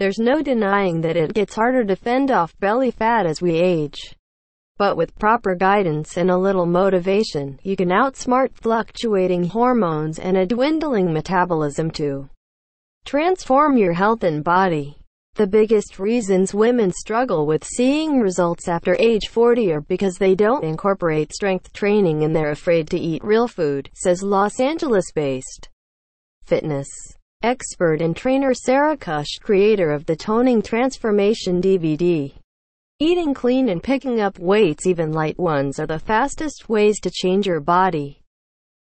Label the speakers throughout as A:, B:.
A: There's no denying that it gets harder to fend off belly fat as we age. But with proper guidance and a little motivation, you can outsmart fluctuating hormones and a dwindling metabolism to transform your health and body. The biggest reasons women struggle with seeing results after age 40 are because they don't incorporate strength training and they're afraid to eat real food, says Los Angeles-based fitness expert and trainer Sarah Kush, creator of the Toning Transformation DVD. Eating clean and picking up weights, even light ones, are the fastest ways to change your body.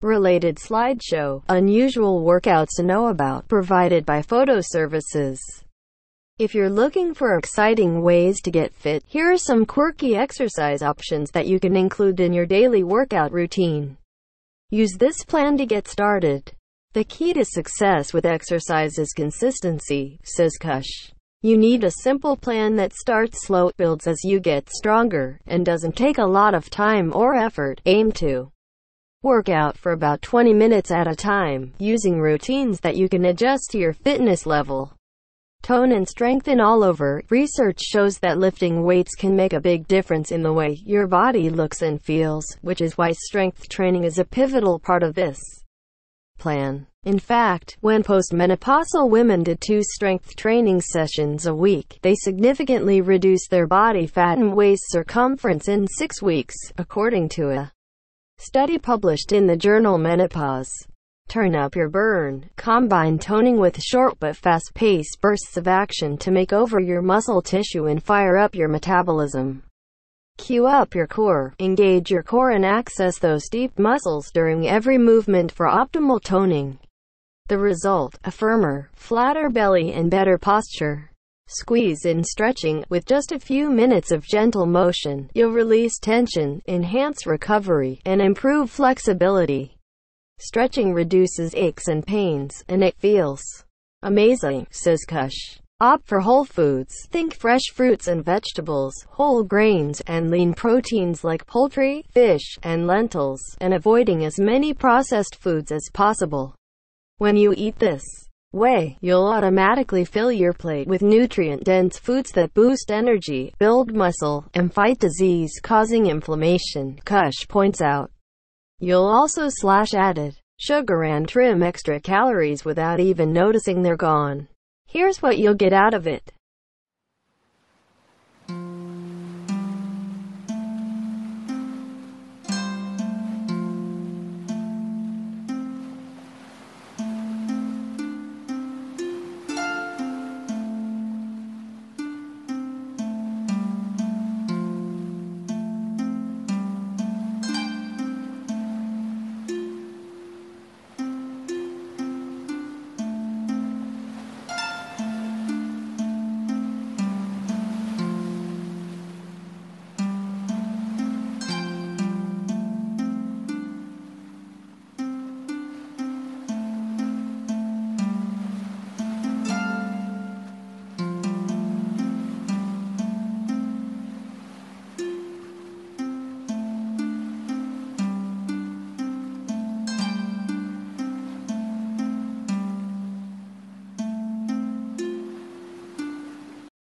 A: Related slideshow, unusual workouts to know about, provided by Photo Services. If you're looking for exciting ways to get fit, here are some quirky exercise options that you can include in your daily workout routine. Use this plan to get started. The key to success with exercise is consistency, says Kush. You need a simple plan that starts slow, builds as you get stronger, and doesn't take a lot of time or effort. Aim to work out for about 20 minutes at a time, using routines that you can adjust to your fitness level. Tone and strengthen all over. Research shows that lifting weights can make a big difference in the way your body looks and feels, which is why strength training is a pivotal part of this plan. In fact, when postmenopausal women did two strength training sessions a week, they significantly reduced their body fat and waist circumference in six weeks, according to a study published in the journal Menopause. Turn up your burn. Combine toning with short but fast-paced bursts of action to make over your muscle tissue and fire up your metabolism. Cue up your core, engage your core and access those deep muscles during every movement for optimal toning. The result, a firmer, flatter belly and better posture. Squeeze in stretching. With just a few minutes of gentle motion, you'll release tension, enhance recovery, and improve flexibility. Stretching reduces aches and pains, and it feels amazing, says Kush. Opt for whole foods. Think fresh fruits and vegetables, whole grains, and lean proteins like poultry, fish, and lentils, and avoiding as many processed foods as possible. When you eat this way, you'll automatically fill your plate with nutrient-dense foods that boost energy, build muscle, and fight disease-causing inflammation, Kush points out. You'll also slash added sugar and trim extra calories without even noticing they're gone. Here's what you'll get out of it.